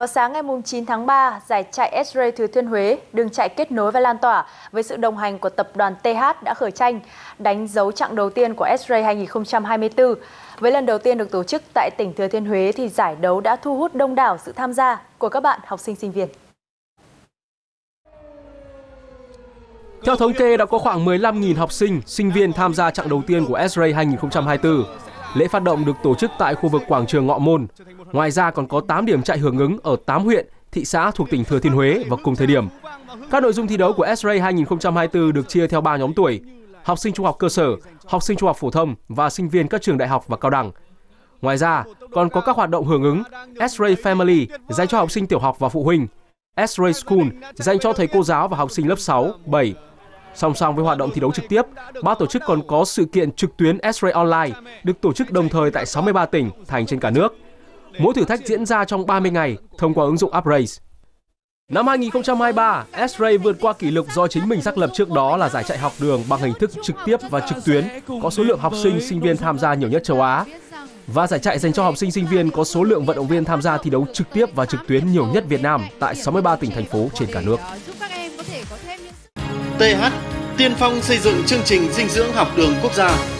Vào sáng ngày 9 tháng 3, giải chạy S-Ray Thừa Thiên Huế, đường chạy kết nối và lan tỏa với sự đồng hành của tập đoàn TH đã khởi tranh, đánh dấu chặng đầu tiên của S-Ray 2024. Với lần đầu tiên được tổ chức tại tỉnh Thừa Thiên Huế thì giải đấu đã thu hút đông đảo sự tham gia của các bạn học sinh sinh viên. Theo thống kê đã có khoảng 15.000 học sinh, sinh viên tham gia chặng đầu tiên của S-Ray 2024. Lễ phát động được tổ chức tại khu vực quảng trường Ngọ Môn. Ngoài ra còn có 8 điểm chạy hưởng ứng ở 8 huyện, thị xã thuộc tỉnh Thừa Thiên Huế vào cùng thời điểm. Các nội dung thi đấu của S-Ray 2024 được chia theo 3 nhóm tuổi: học sinh trung học cơ sở, học sinh trung học phổ thông và sinh viên các trường đại học và cao đẳng. Ngoài ra, còn có các hoạt động hưởng ứng S-Ray Family dành cho học sinh tiểu học và phụ huynh, S-Ray School dành cho thầy cô giáo và học sinh lớp 6, 7, Song song với hoạt động thi đấu trực tiếp, ban tổ chức còn có sự kiện trực tuyến S-Ray Online được tổ chức đồng thời tại 63 tỉnh, thành trên cả nước. Mỗi thử thách diễn ra trong 30 ngày thông qua ứng dụng UpRace. Năm 2023, S-Ray vượt qua kỷ lục do chính mình xác lập trước đó là giải chạy học đường bằng hình thức trực tiếp và trực tuyến, có số lượng học sinh, sinh viên tham gia nhiều nhất châu Á. Và giải chạy dành cho học sinh sinh viên có số lượng vận động viên tham gia thi đấu trực tiếp và trực tuyến nhiều nhất Việt Nam tại 63 tỉnh thành phố trên cả nước. TH tiên phong xây dựng chương trình dinh dưỡng học đường quốc gia.